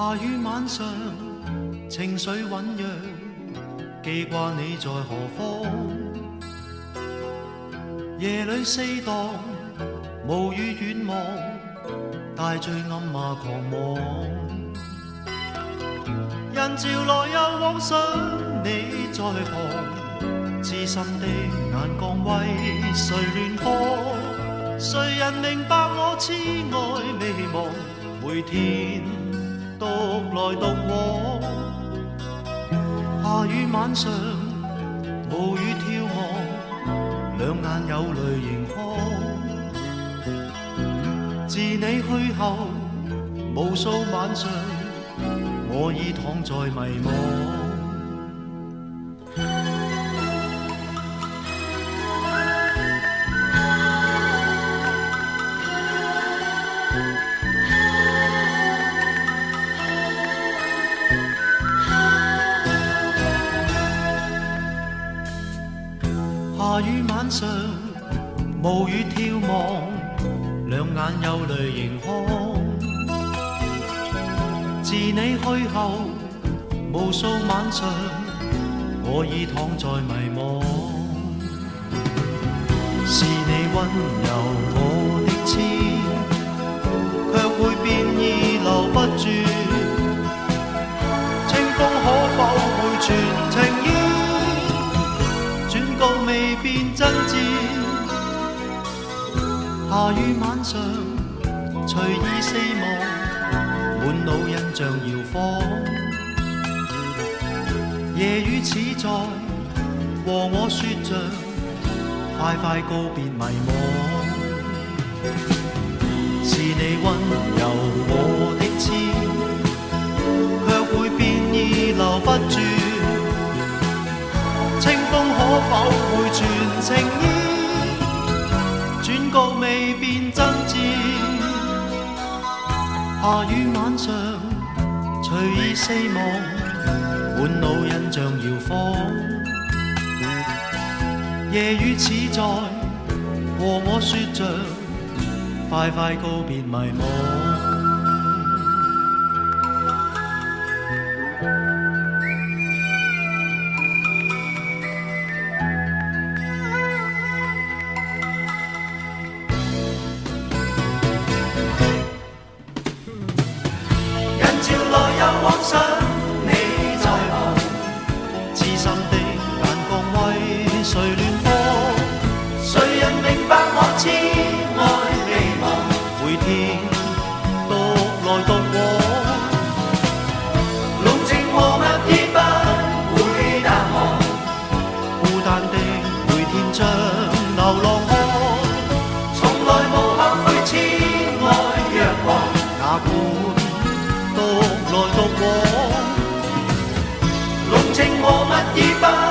下雨晚上，情绪酝酿，记挂你在何方？夜里四荡，无语远望，大醉暗骂狂妄。人潮来又往，想你在旁，痴心的眼光为谁乱放？谁人明白我痴爱未忘？每天独来独往，下雨晚上，无雨眺望，两眼有泪盈眶。自你去后，无数晚上，我已躺在迷惘。上，无语眺望，两眼有泪盈眶。自你去后，无数晚上，我已躺在迷惘。是你温柔我的痴，却会变易留不住。清风可否会传真挚。下雨晚上，随意四望，满脑印象摇晃。夜雨似在和我说着，快快告别迷惘。是你温柔我的痴，却会变易留不住。清风可否会传情意？转告未变真挚。下雨晚上，随意四望，满脑印象摇晃。夜雨似在和我说着，快快告别迷惘。谁乱放？谁人明白我痴爱未忘？每天独来独往，浓情和蜜意不会淡忘。孤单的每天将流浪汉，从来无后悔，痴爱若狂，哪管独来独往，浓情和蜜意不。